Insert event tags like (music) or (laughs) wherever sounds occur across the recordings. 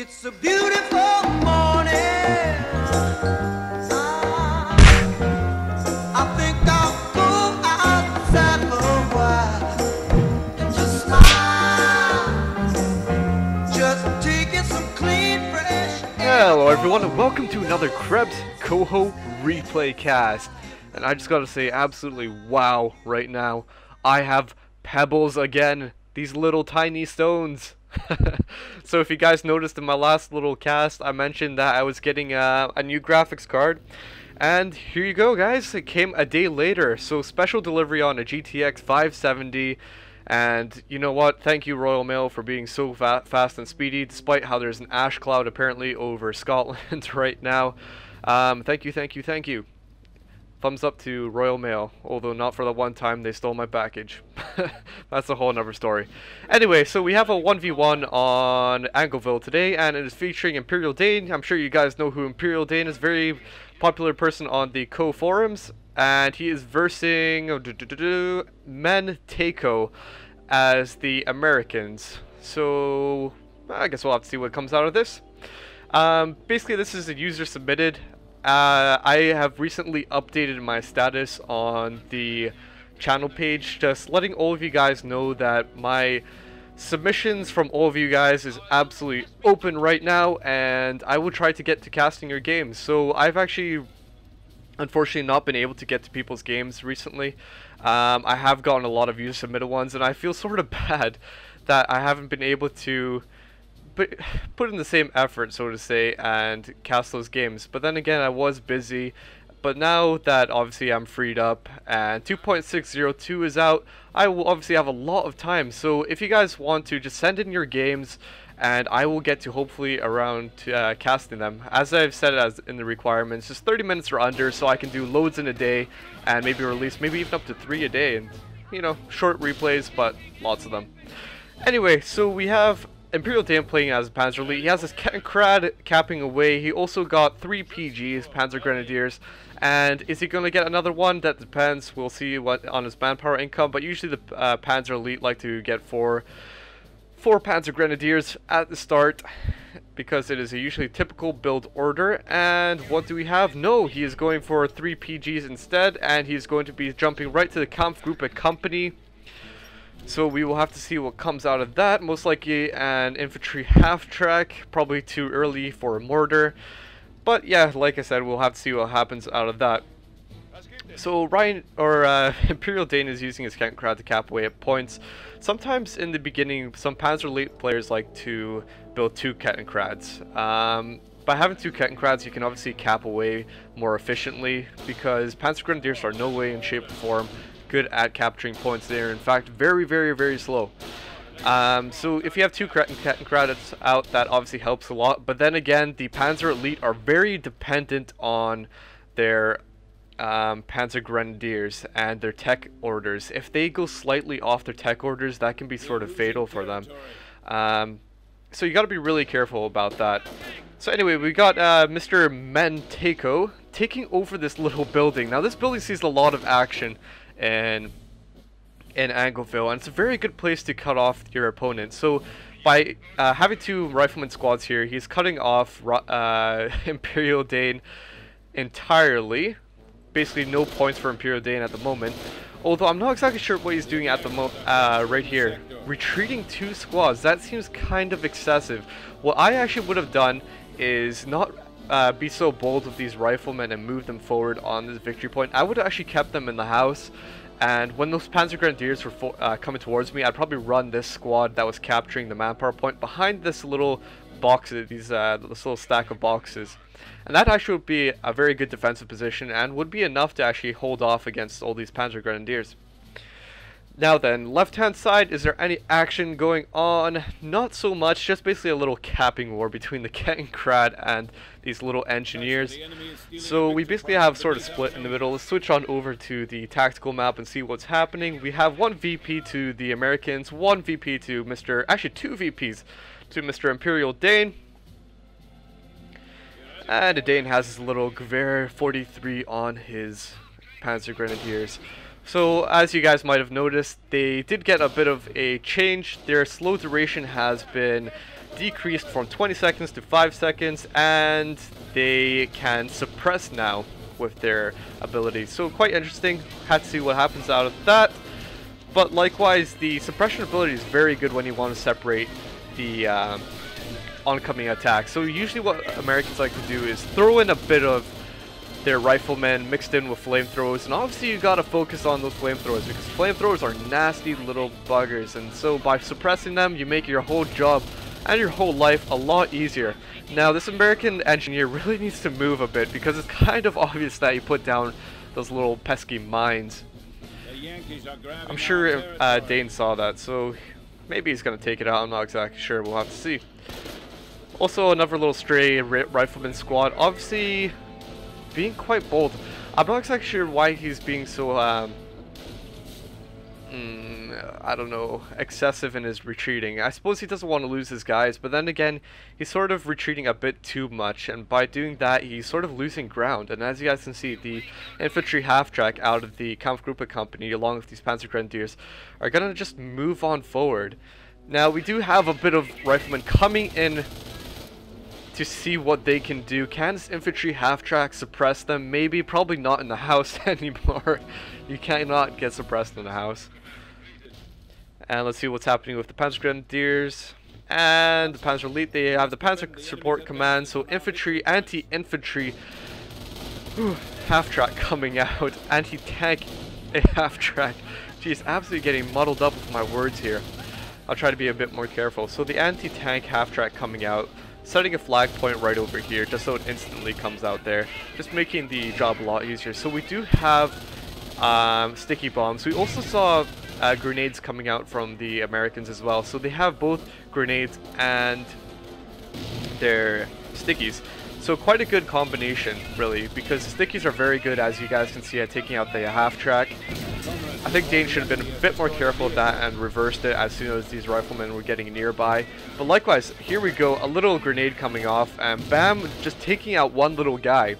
It's a beautiful morning. Hello everyone and welcome to another Krebs COHO replay cast. And I just gotta say absolutely wow right now. I have pebbles again. These little tiny stones. (laughs) so if you guys noticed in my last little cast I mentioned that I was getting uh, a new graphics card. And here you go guys, it came a day later. So special delivery on a GTX 570 and you know what? Thank you, Royal Mail, for being so fa fast and speedy, despite how there's an ash cloud apparently over (laughs) Scotland (laughs) right now. Um, thank you, thank you, thank you. Thumbs up to Royal Mail, although not for the one time they stole my package. (laughs) That's a whole nother story. Anyway, so we have a 1v1 on Angoville today, and it is featuring Imperial Dane. I'm sure you guys know who Imperial Dane is. Very popular person on the Co forums, and he is versing Men Takeo as the Americans. So I guess we'll have to see what comes out of this. Um, basically, this is a user submitted. Uh, I have recently updated my status on the channel page, just letting all of you guys know that my submissions from all of you guys is absolutely open right now, and I will try to get to casting your games. So I've actually unfortunately not been able to get to people's games recently. Um, I have gotten a lot of user submitted ones, and I feel sort of (laughs) bad that I haven't been able to put put in the same effort, so to say, and cast those games. But then again, I was busy. But now that obviously I'm freed up and 2.602 is out, I will obviously have a lot of time. So if you guys want to, just send in your games and I will get to hopefully around uh, casting them. As I've said as in the requirements, just 30 minutes or under so I can do loads in a day and maybe release maybe even up to three a day and you know, short replays, but lots of them. Anyway, so we have Imperial Dane playing as Panzer Elite. He has his Kettenkrad capping away. He also got three PGs, Panzer Grenadiers. And is he going to get another one? That depends. We'll see what on his manpower income. But usually the uh, Panzer Elite like to get four, four Panzer Grenadiers at the start because it is a usually typical build order. And what do we have? No, he is going for three PGs instead. And he's going to be jumping right to the Kampfgruppe Company. So we will have to see what comes out of that. Most likely an infantry (laughs) half track, probably too early for a mortar. But yeah, like I said, we'll have to see what happens out of that. So Ryan or uh, (laughs) Imperial Dane is using his Kettenkrad to cap away at points. Sometimes in the beginning, some Panzer Elite players like to build two Kettenkrads. Um, by having two Kettenkrads, you can obviously cap away more efficiently because Panzer Grenadiers are no way in shape or form good at capturing points. They're in fact very, very, very slow. Um, so if you have two credits out, that obviously helps a lot. But then again, the Panzer Elite are very dependent on their um, Panzer Grenadiers and their tech orders. If they go slightly off their tech orders, that can be sort of fatal for them. Um, so you got to be really careful about that. So anyway, we got uh, Mr. Mentako taking over this little building. Now this building sees a lot of action and in Angoville, and it's a very good place to cut off your opponent. So by uh, having two rifleman squads here, he's cutting off uh, (laughs) Imperial Dane entirely. Basically, no points for Imperial Dane at the moment. Although I'm not exactly sure what he's doing at the moment uh, right here. Retreating two squads, that seems kind of excessive. What I actually would have done is not uh, be so bold with these riflemen and move them forward on this victory point. I would have actually kept them in the house. And when those Panzer Grenadiers were uh, coming towards me, I'd probably run this squad that was capturing the manpower point behind this little box, these uh, this little stack of boxes. And that actually would be a very good defensive position and would be enough to actually hold off against all these Panzer Grenadiers. Now then, left-hand side, is there any action going on? Not so much, just basically a little capping war between the (laughs) Kettenkrad and these little engineers. So we basically have sort of split in the middle. Let's switch on over to the tactical map and see what's happening. We have one VP to the Americans, one VP to Mr. Actually, two VPs to Mr. Imperial Dane. And Dane has his little Gewehr 43 on his Panzer Grenadiers. So as you guys might have noticed, they did get a bit of a change. Their slow duration has been decreased from 20 seconds to 5 seconds, and they can suppress now with their ability. So quite interesting. Had to see what happens out of that. But likewise, the suppression ability is very good when you want to separate the um, oncoming attack. So usually what Americans like to do is throw in a bit of their riflemen mixed in with flamethrowers and obviously you gotta focus on those flamethrowers because flamethrowers are nasty little buggers and so by suppressing them you make your whole job and your whole life a lot easier. Now this American engineer (laughs) really needs to move a bit because it's kind of obvious that he put down those little pesky mines. I'm sure uh, Dane saw that so maybe he's gonna take it out, I'm not exactly sure, we'll have to see. Also another little stray rifleman squad, obviously being quite bold. I'm not exactly sure why he's being so, um, mm, I don't know, excessive in his retreating. I suppose he doesn't want to lose his guys, but then again, he's sort of retreating a bit too much, and by doing that, he's sort of losing ground. And as you guys can see, the infantry half-track out of the Kampfgruppe company, along with these Panzer Grenadiers, are going to just move on forward. Now, we do have a bit of riflemen coming in to see what they can do. Can this infantry half-track suppress them? Maybe, probably not in the (laughs) house anymore. you cannot get suppressed in the house. And let's see what's happening with the Panzer Grenadiers and the Panzer Elite. They have the Panzer Support Command, so infantry, anti-infantry, half-track coming out, (laughs) anti-tank half-track. Geez, absolutely getting muddled up with my words here. I'll try to be a bit more careful. So the anti-tank half-track coming out setting a flag point right over here just so it instantly comes out there, just making the job a lot easier. So we do have um, sticky bombs. We also saw uh, grenades coming out from the Americans as well. So they have both grenades and their stickies. So quite a good combination, really, because the stickies are very good, as you guys can see, at taking out the half track. I think Dane should have been a bit more careful of that and reversed it as soon as these riflemen were getting nearby. But likewise, here we go, a little grenade coming off, and bam, just taking out one little guy.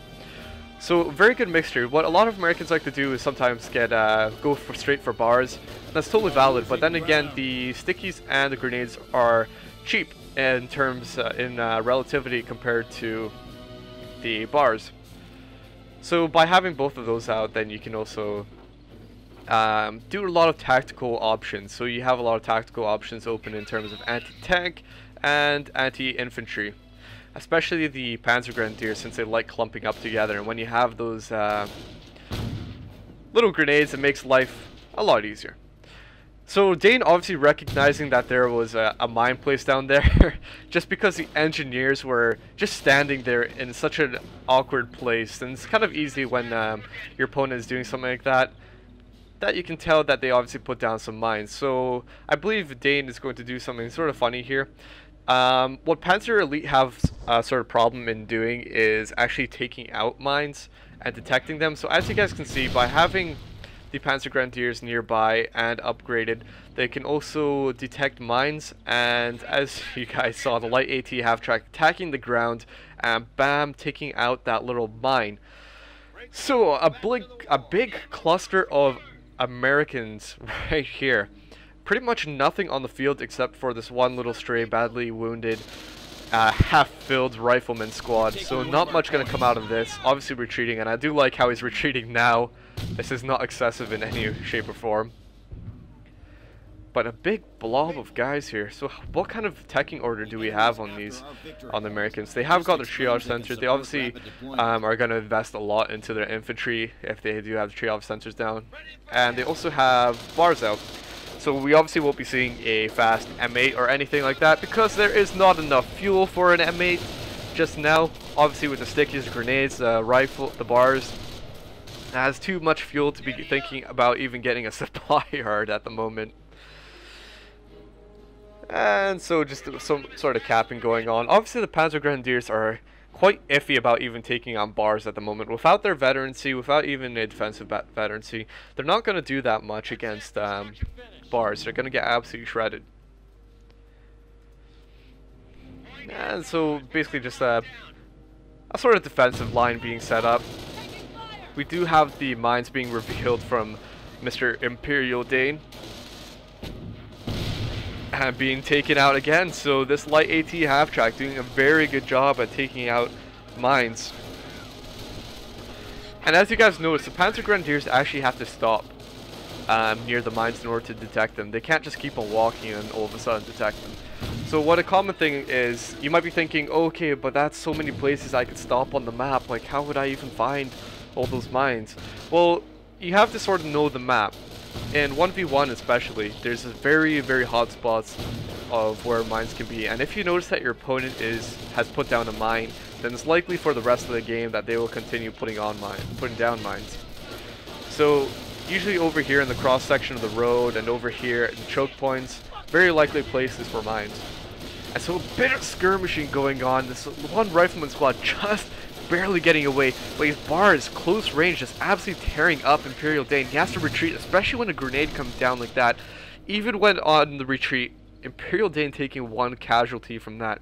So very good mixture. What a lot of Americans like to do is sometimes get uh, go for straight for BARs. That's totally valid. But then again, the stickies and the grenades are cheap in terms uh, in uh, relativity compared to the BARs. So by having both of those out, then you can also um, do a lot of tactical options. So you have a lot of tactical options open in terms of anti-tank and anti-infantry. Especially the Panzer Grenadiers since they like clumping up together. And when you have those uh, little grenades, it makes life a lot easier. So Dane obviously recognizing that there was a, a mine placed down there, (laughs) just because the engineers were just standing there in such an awkward place, and it's kind of easy when um, your opponent is doing something like that, that you can tell that they obviously put down some mines. So I believe Dane is going to do something sort of funny here. Um, what Panzer Elite have a sort of problem in doing is actually taking out mines and detecting them. So as you guys can see, by having the Panzer Grenadiers nearby and upgraded. They can also detect mines and as (laughs) you guys saw the light AT half track attacking the ground and bam taking out that little mine. So a big, a big cluster of Americans (laughs) right here. Pretty much nothing on the field except for this one little stray badly wounded uh, half-filled rifleman squad. So not much going to come out of this. Obviously retreating and I do like how he's (laughs) retreating now. This is not excessive in any shape or form. But a big blob of guys here. So what kind of attacking order do we have on these, on the Americans? They have got the triage centers. They obviously um, are going to invest a lot into their infantry if they do have the triage centers down. And they also have BARs out. So we obviously won't be seeing a fast M8 or anything like that because there is not enough fuel for an M8 just now. Obviously with the stickies, grenades, the rifle, the BARs, has too much fuel to be thinking about even getting a (laughs) supply yard at the moment. And so just some sort of capping going on. Obviously the Panzer Grenadiers are quite iffy about even taking on BARs at the moment. Without their veterancy, without even a defensive veterancy, they're not going to do that much against um, BARs. They're going to get absolutely shredded. And so basically just a, a sort of defensive line being set up we do have the mines being revealed from Mr. Imperial Dane. Uh, being taken out again. So this light AT half track doing a very good job at taking out mines. And as you guys notice, the Panzer Grenadiers actually have to stop um, near the mines in order to detect them. They can't just keep on walking and all of a sudden detect them. So what a common thing is, you might be thinking, okay, but that's so many places I could stop on the map. Like, how would I even find all those mines? Well, you have to sort of know the map. In 1v1 especially, there's very, very hot spots of where mines can be. And if you notice that your opponent is has put down a mine, then it's likely for the rest of the game that they will continue putting on mine, putting down mines. So usually over here in the cross section of the road and over here in choke points, very likely places for mines. And so a bit of skirmishing going on. This one rifleman squad (laughs) just barely getting away, but his BAR is close range just absolutely tearing up Imperial Dane. He has to retreat, especially when a grenade comes down like that. Even when on the retreat, Imperial Dane taking one casualty from that.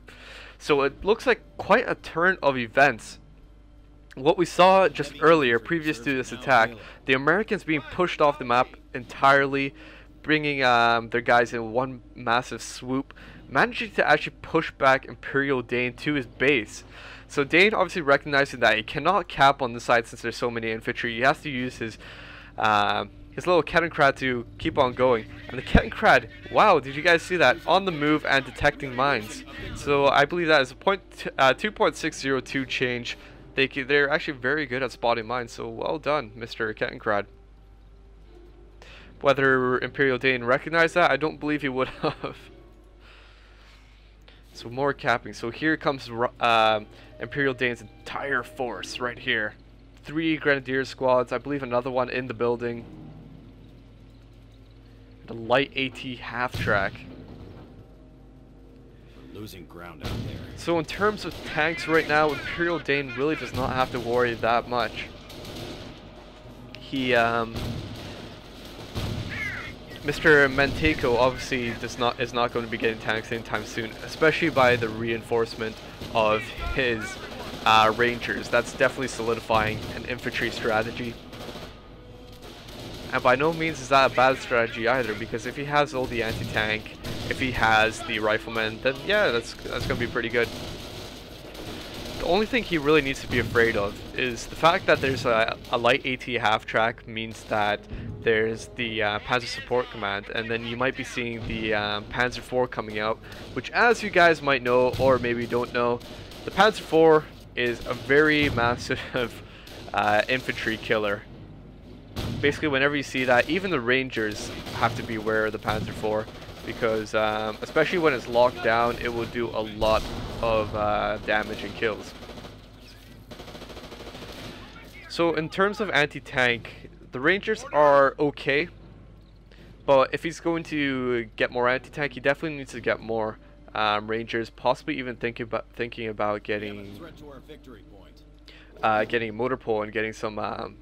So it looks like quite a turn of events. What we saw just earlier, previous to this attack, the Americans being pushed off the map entirely, bringing um, their guys in one massive swoop, managing to actually push back Imperial Dane to his base. So Dane obviously recognizing that he cannot cap on the side since there's so many infantry, he has to use his uh, his little Kettenkrad to keep on going. And the Kettenkrad, wow, did you guys see that? On the move and detecting mines. So I believe that is a point uh, 2.602 change. They, they're actually very good at spotting mines, so well done, Mr. Kettenkrad. Whether Imperial Dane recognized that, I don't believe he would have. (laughs) So more capping. So here comes uh, Imperial Dane's entire force right here. Three Grenadier squads, I believe another one in the building. The light AT half track. We're losing ground out there. So in terms of tanks right now, Imperial Dane really does not have to worry that much. He um, Mr. Manteco obviously does not is not going to be getting tanks anytime soon, especially by the reinforcement of his uh, Rangers. That's definitely solidifying an infantry strategy. And by no means is that a bad strategy either, because if he has all the anti-tank, if he has the riflemen, then yeah, that's that's going to be pretty good. Only thing he really needs to be afraid of is the fact that there's a, a light AT half track means that there's the uh, Panzer Support Command, and then you might be seeing the um, Panzer IV coming out, which as you guys might know, or maybe don't know, the Panzer IV is a very massive (laughs) uh, infantry killer. Basically, whenever you see that, even the Rangers have to be aware of the Panzer IV, because um, especially when it's locked down, it will do a lot of uh, damage and kills. So in terms of anti-tank, the Rangers are okay, but if he's going to get more anti-tank, he definitely needs to get more um, Rangers. Possibly even thinking about thinking about getting uh, getting motor pool and getting some um,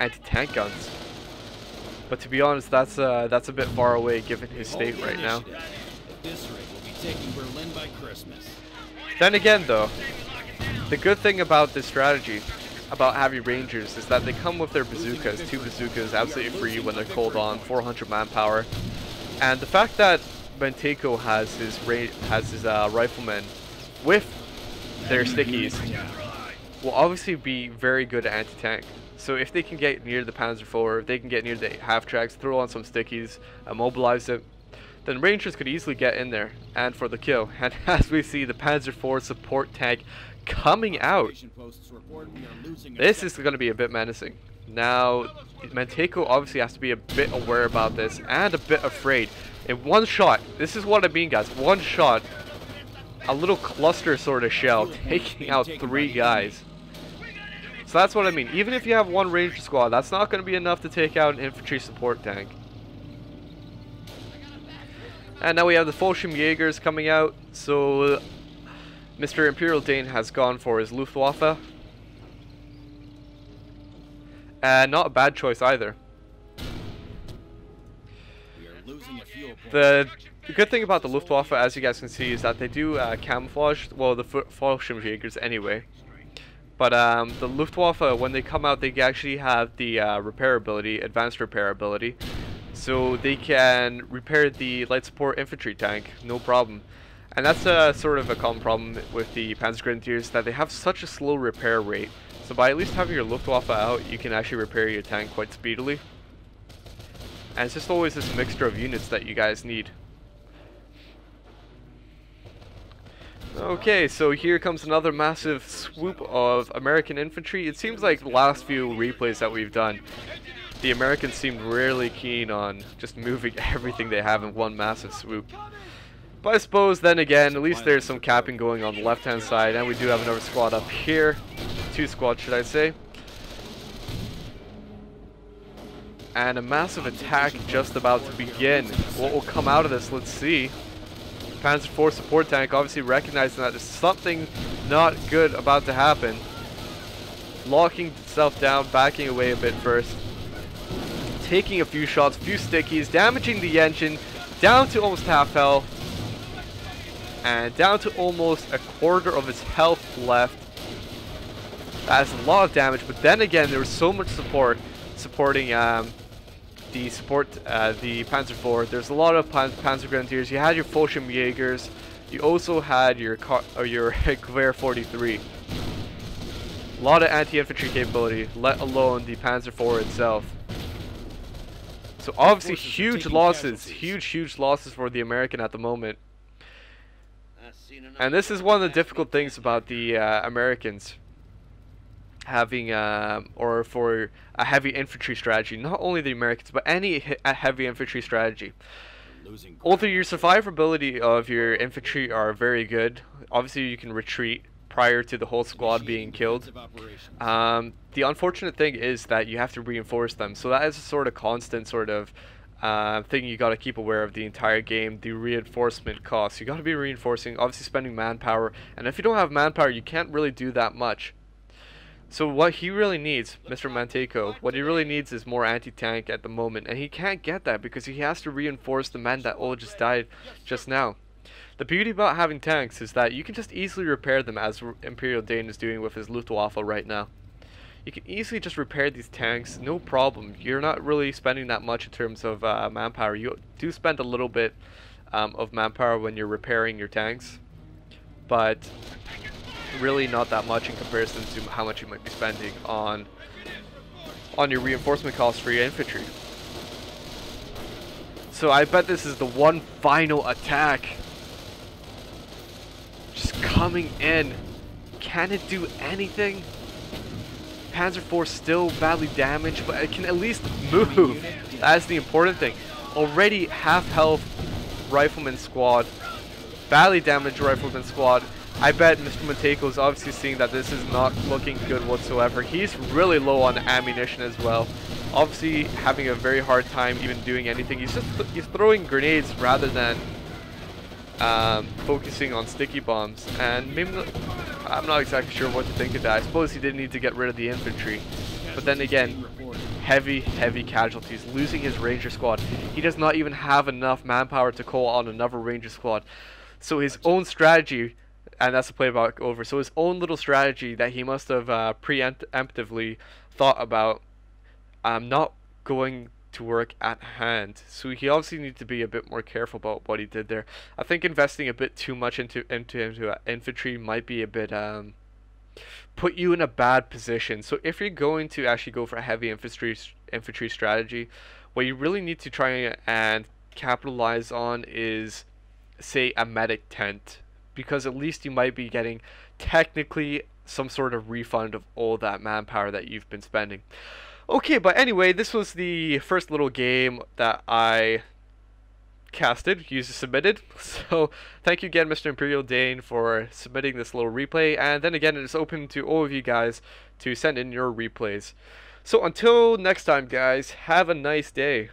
anti-tank guns. But to be honest, that's uh, that's a bit far away given his state right now. Then again, though, the good thing about this strategy about having rangers is that they come with their bazookas, two bazookas absolutely free when they're called on, 400 manpower. And the fact that Manteco has his has his uh, riflemen with their stickies will obviously be very good anti-tank. So if they can get near the Panzer IV, if they can get near the half tracks, throw on some stickies, immobilize it, then Rangers could easily get in there and for the kill. (laughs) And as we see, the Panzer IV support tank coming out. This is going to be a bit menacing. Now, Manteco obviously has to be a bit aware about this and a bit afraid. In one shot, this is what I mean guys, one shot, a little cluster sort of shell taking out three guys. So that's what I mean. Even if you have one ranger squad, that's not going to be enough to take out an infantry support tank. And now we have the Fallschirmjägers coming out. So Mr. Imperial Dane has gone for his Luftwaffe. And not a bad choice either. The, good thing about the Luftwaffe, as you guys can see, is that they do uh, camouflage, well, the Fallschirmjägers anyway. But um, the Luftwaffe, when they come out, they actually have the uh, repair ability, advanced repair ability. So they can repair the light support infantry tank, no problem. And that's a sort of a common problem with the Panzergrenadiers that they have such a slow repair rate. So by at least having your Luftwaffe out, you can actually repair your tank quite speedily. And it's just always this mixture of units that you guys need. Okay, so here comes another massive swoop of American infantry. It seems like the last few replays that we've done, the Americans seemed really keen on just moving (laughs) everything they have in one massive swoop. But I suppose then again, at least there's some capping going on the left hand side, and we do have another squad up here. Two squads, should I say. And a massive attack just about to begin. What will come out of this, let's see. Panzer IV support tank obviously recognizing that there's something not good about to happen. Locking itself down, backing away a bit first. Taking a few shots, a few stickies, damaging the engine, down to almost half health. And down to almost a quarter of its health left. That's a lot of damage, but then again, there was so much support supporting um, the support, uh, the Panzer IV. There's a lot of Pan Panzer Grenadiers. You had your Fallschirmjägers. You also had your car or your (laughs) Gewehr 43. A lot of anti-infantry capability, let alone the Panzer IV itself. So obviously huge losses, huge, huge losses for the American at the moment. And this is one of the difficult things about the uh, Americans having um, or for a heavy infantry strategy. Not only the Americans, but any a heavy infantry strategy. Although your survivability of your infantry are very good, obviously you can retreat prior to the whole squad being killed. Um, the unfortunate thing is that you have to reinforce them, so that is a sort of constant sort of uh, thing you got to keep aware of the entire game, the reinforcement costs. You got to be reinforcing, obviously spending manpower, and if you don't have manpower, you can't really do that much. So what he really needs, Mr. Manteco, what he really needs is more anti-tank at the moment, and he can't get that because he has to reinforce the men that all just died just now. The beauty about having tanks is that you can just easily repair them as Imperial Dane is doing with his Luftwaffe right now. You can easily just repair these tanks, no problem. You're not really spending that much in terms of uh, manpower. You do spend a little bit um, of manpower when you're repairing your tanks, but really not that much in comparison to how much you might be spending on on your reinforcement costs for your infantry. So I bet this is the one final attack. Coming in. Can it do anything? Panzer IV still badly damaged, but it can at least move. That's the important thing. Already half health rifleman squad, badly damaged rifleman squad, I bet Mr. Manteco is obviously seeing that this is not looking good whatsoever. He's really low on ammunition as well. Obviously having a very hard time even doing anything. He's just th he's throwing grenades rather than um, focusing on sticky bombs. And maybe not, I'm not exactly sure what to think of that. I suppose he did need to get rid of the infantry. But then again, heavy, heavy casualties, losing his ranger squad. He does not even have enough manpower to call on another ranger squad. So his own strategy and that's the playback over. So his own little strategy that he must have uh, preemptively thought about, um, not going to work at hand. So he obviously needs to be a bit more careful about what he did there. I think investing a bit too much into into into uh, infantry might be a bit um put you in a bad position. So if you're going to actually go for a heavy infantry infantry strategy, what you really need to try and capitalize on is say a medic tent because at least you might be getting technically some sort of refund of all that manpower that you've been spending. Okay, but anyway, this was the first little game that I casted, user submitted. (laughs) So thank you again, Mr. Imperial Dane, for submitting this little replay. And then again, it is open to all of you guys to send in your replays. So until next time, guys, have a nice day.